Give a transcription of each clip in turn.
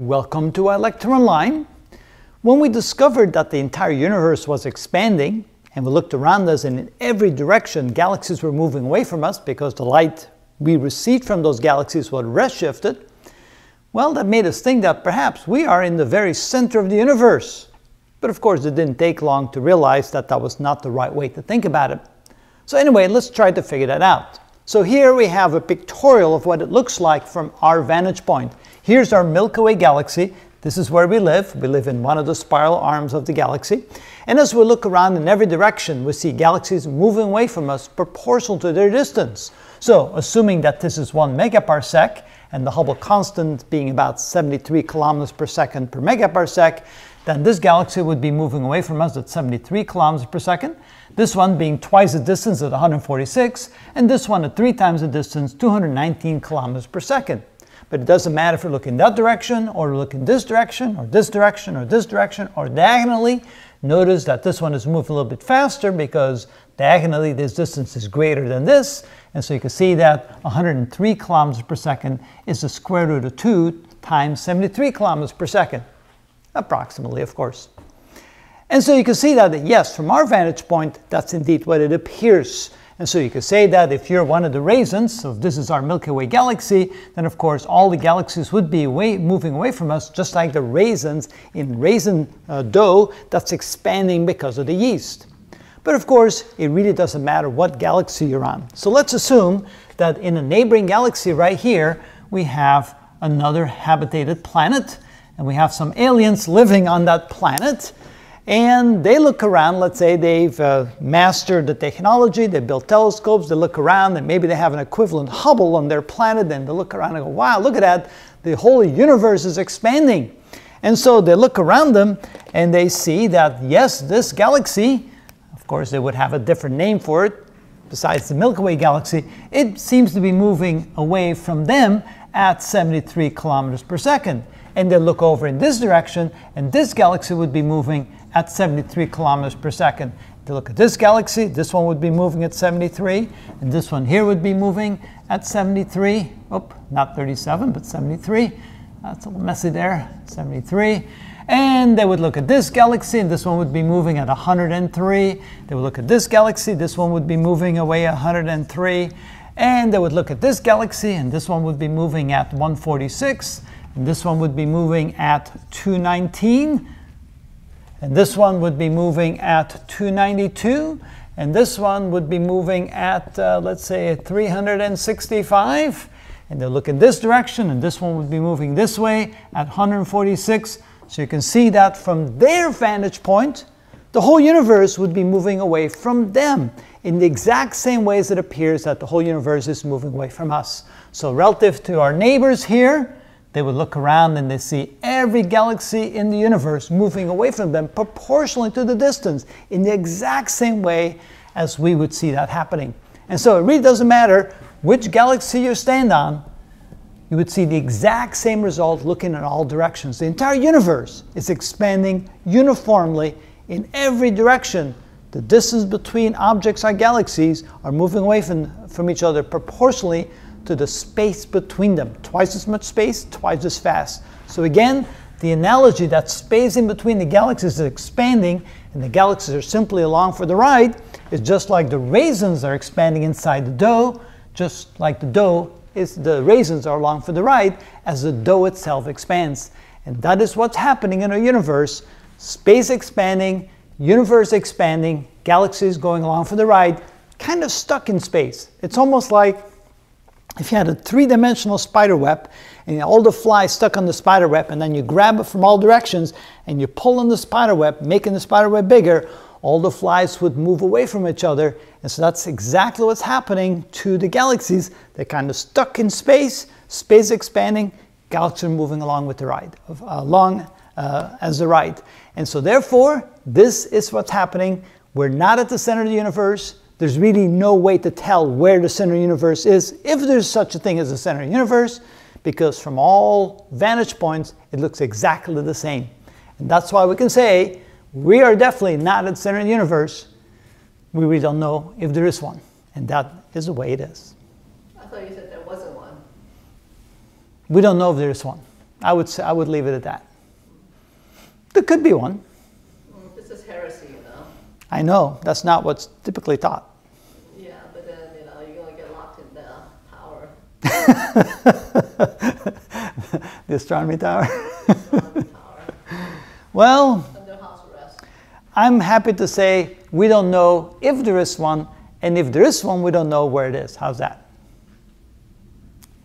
Welcome to iLecture Online. When we discovered that the entire universe was expanding, and we looked around us and in every direction galaxies were moving away from us because the light we received from those galaxies was redshifted, well, that made us think that perhaps we are in the very center of the universe. But of course, it didn't take long to realize that that was not the right way to think about it. So anyway, let's try to figure that out. So here we have a pictorial of what it looks like from our vantage point. Here's our Milky Way galaxy. This is where we live. We live in one of the spiral arms of the galaxy. And as we look around in every direction, we see galaxies moving away from us proportional to their distance. So assuming that this is one megaparsec, and the Hubble constant being about 73 kilometers per second per megaparsec, then this galaxy would be moving away from us at 73 kilometers per second. This one being twice the distance at 146, and this one at three times the distance, 219 kilometers per second. But it doesn't matter if we look in that direction, or look in this direction, or this direction, or this direction, or diagonally. Notice that this one is moving a little bit faster because diagonally this distance is greater than this. And so you can see that 103 kilometers per second is the square root of 2 times 73 kilometers per second. Approximately, of course. And so you can see that, yes, from our vantage point, that's indeed what it appears. And so you could say that if you're one of the raisins, so if this is our Milky Way galaxy, then of course all the galaxies would be moving away from us, just like the raisins in raisin uh, dough that's expanding because of the yeast. But of course, it really doesn't matter what galaxy you're on. So let's assume that in a neighboring galaxy right here, we have another habitated planet, and we have some aliens living on that planet and they look around, let's say they've uh, mastered the technology, they built telescopes, they look around and maybe they have an equivalent Hubble on their planet and they look around and go, wow, look at that, the whole universe is expanding. And so they look around them and they see that yes, this galaxy, of course they would have a different name for it, besides the Milky Way galaxy, it seems to be moving away from them at 73 kilometers per second. And they look over in this direction and this galaxy would be moving at 73 kilometers per second. To look at this galaxy, this one would be moving at 73, and this one here would be moving at 73. Oh, not 37, but 73. That's a little messy there, 73. And they would look at this galaxy, and this one would be moving at 103. They would look at this galaxy, this one would be moving away 103. And they would look at this galaxy, and this one would be moving at 146. And this one would be moving at 219. And this one would be moving at 292. And this one would be moving at, uh, let's say, 365. And they'll look in this direction, and this one would be moving this way at 146. So you can see that from their vantage point, the whole universe would be moving away from them in the exact same ways it appears that the whole universe is moving away from us. So relative to our neighbors here, they would look around and they see every galaxy in the universe moving away from them proportionally to the distance in the exact same way as we would see that happening. And so it really doesn't matter which galaxy you stand on, you would see the exact same result looking in all directions. The entire universe is expanding uniformly in every direction. The distance between objects or galaxies are moving away from, from each other proportionally to the space between them. Twice as much space, twice as fast. So again, the analogy that space in between the galaxies is expanding and the galaxies are simply along for the ride is just like the raisins are expanding inside the dough, just like the dough is the raisins are along for the ride as the dough itself expands. And that is what's happening in our universe. Space expanding, universe expanding, galaxies going along for the ride, kind of stuck in space. It's almost like if you had a three-dimensional spider web and all the flies stuck on the spider web and then you grab it from all directions and you pull on the spider web, making the spider web bigger, all the flies would move away from each other. And so that's exactly what's happening to the galaxies. They're kind of stuck in space, space expanding, galaxies are moving along with the ride, along uh, as the ride. And so therefore, this is what's happening. We're not at the center of the universe there's really no way to tell where the center of the universe is, if there's such a thing as a center of the universe, because from all vantage points, it looks exactly the same. And that's why we can say we are definitely not at the center of the universe. We really don't know if there is one. And that is the way it is. I thought you said there wasn't one. We don't know if there is one. I would say, I would leave it at that. There could be one. Mm, This is heresy, you know. I know that's not what's typically taught. Yeah, but then you know you're gonna get locked in the tower. The astronomy tower. well, under house arrest. I'm happy to say we don't know if there is one, and if there is one, we don't know where it is. How's that?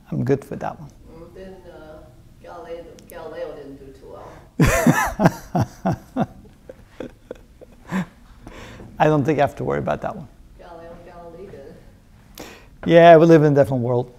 I'm good with that one. Then uh, Galileo, Galileo didn't do too well. I don't think I have to worry about that one. Galileo Galilei did. Yeah, we live in a different world.